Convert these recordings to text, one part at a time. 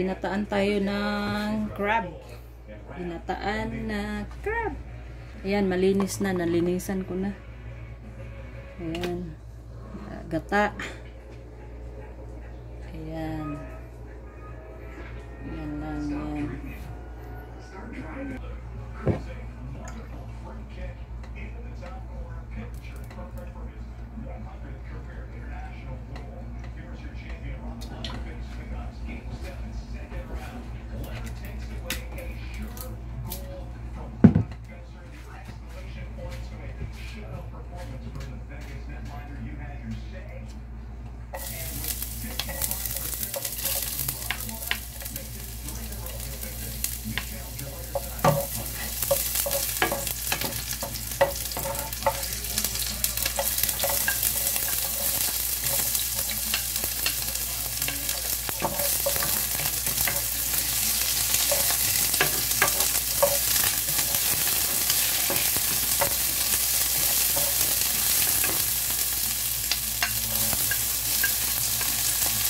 Binataan tayo ng crab. Binataan na crab. Ayan, malinis na. Nalinisan ko na. Ayan. Gata. Ayan. Ayan lang yan.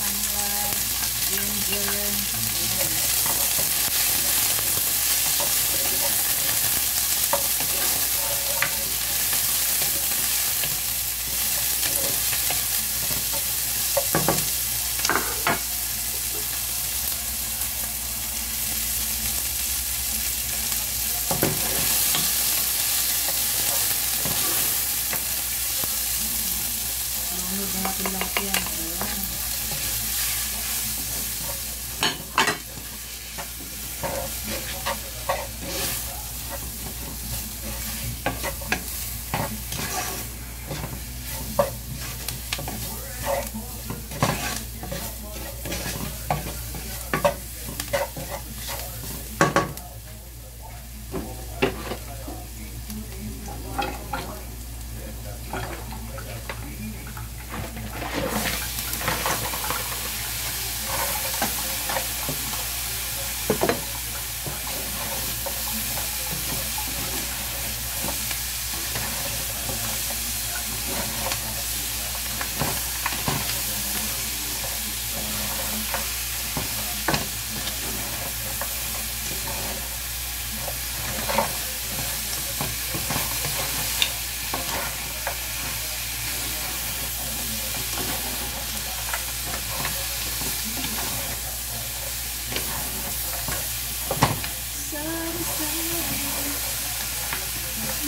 Sunlight, ginger, Lunod na natin lahat yan. Ayan.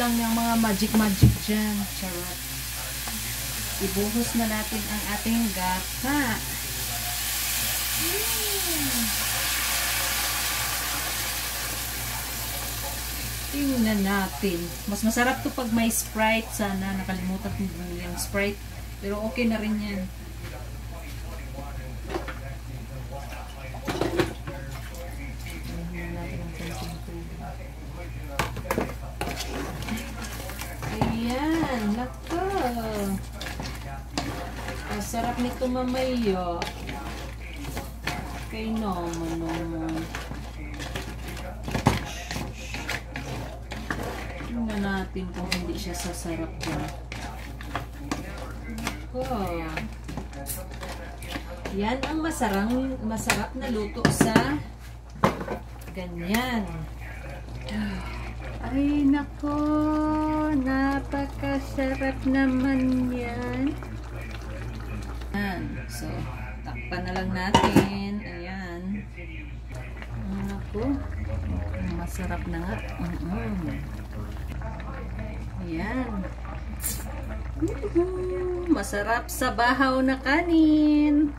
lang ng mga magic-magic dyan. Charot. Ibuhos na natin ang ating gata. Mm. Tingnan natin. Mas masarap to pag may Sprite. Sana nakalimutan ko yung Sprite. Pero okay na rin yan. Lagyan natin ng konting tubig. Ayan, nako. Ang sarap nito mamayo. Kay naman naman. Tingnan natin kung hindi siya sasarap dyan. Nako. Yan ang masarang, masarap na luto sa ganyan. Ay, nako. Napakasarap naman yan. Ayan. So, takpan na lang natin. Ayan. Nako. Masarap na nga. Mm -mm. Ayan. Masarap sa bahaw na kanin.